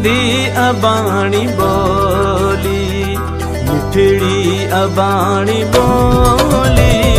सिंधी अबाणी बोली मिठड़ी अबाणी बोली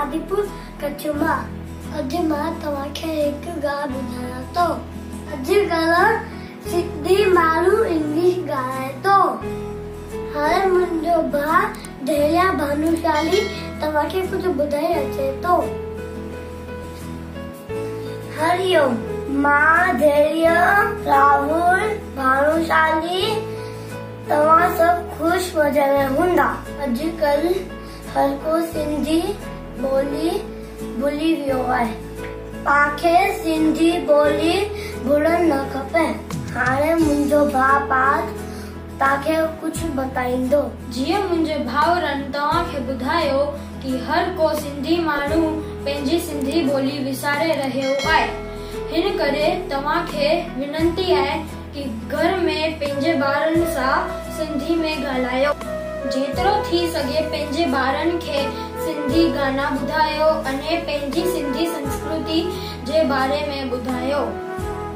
आदिपुर कच्छ माँ अॼु माँ तव्हांखे हिकु ॻाल्हि ॿुधायां थो अॼुकल्ह सिंधी माण्हू इंग्लिश ॻाल्हाए थो हाणे मुंहिंजो भाउ धैर्या भानुशाली तव्हांखे कुझु ॿुधाए अचे थो हरिओम, माँ धैर्य राहुल भानुशाली तव्हां सभु ख़ुशि मज़े में हूंदा अॼुकल्ह हर को सिंधी ॿोली भुली वियो आहे पाखे सिंधी ॿोली भुलणु न खपे। हाणे मुंहिंजो भाउ पाठ तव्हांखे कुझु बताईंदो जीअं मुंहिंजे भाउरनि तव्हांखे ॿुधायो कि हर को सिंधी माण्हू पंहिंजी सिंधी ॿोली विसारे रहियो आहे हिन करे तव्हांखे विनंती आहे कि घर में पंहिंजे ॿारनि सां सिंधी में ॻाल्हायो जेतिरो थी सघे पंहिंजे ॿारनि खे सिंधी गाना ॿुधायो अने पंहिंजी सिंधी संस्कृति जे बारे में ॿुधायो।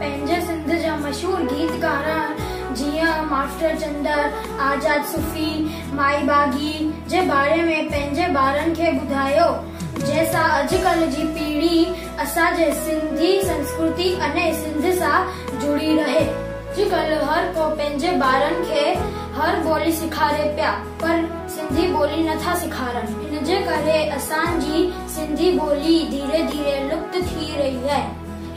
पंहिंजे सिंध जा मशहूर गीतकार जीअं मास्टर चंदर, आज़ाद सुफ़ी, माई बागी जे बारे में पंहिंजे ॿारनि खे ॿुधायो। जंहिंसां अॼुकल्ह जी पीढ़ी असांजे सिंधी संस्कृति अने सिंध सां जुड़ी रहे। अॼुकल्ह हर को पंहिंजे ॿारनि खे हर ॿोली सेखारे पिया, पर सिंधी ॿोली नथा सेखारनि। हिन जे करे असांजी सिंधी ॿोली धीरे धीरे लुप्त थी रही आहे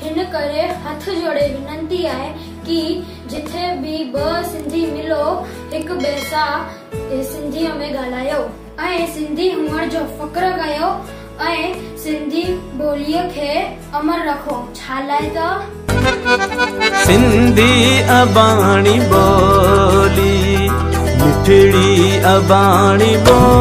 हिन करे हथ जोड़े विनंती आहे कि जिथे बि ॿ सिंधी मिलो, हिक ॿिए सां सिंधीअ में ॻाल्हायो। ऐं सिंधी हुअण जो फ़ख्रु कयो ऐं सिंधी ॿोलीअ खे अमर रखो। छा त? सिंधी अबाणी बोली मिठड़ी अबाणी बोली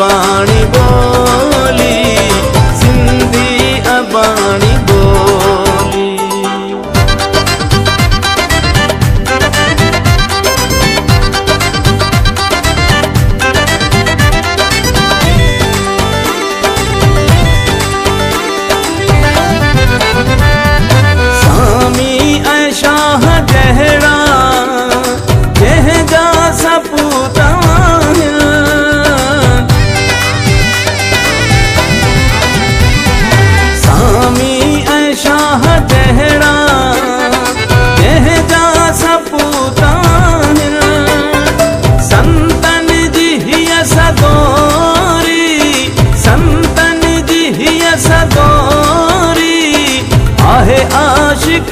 बाण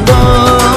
bon.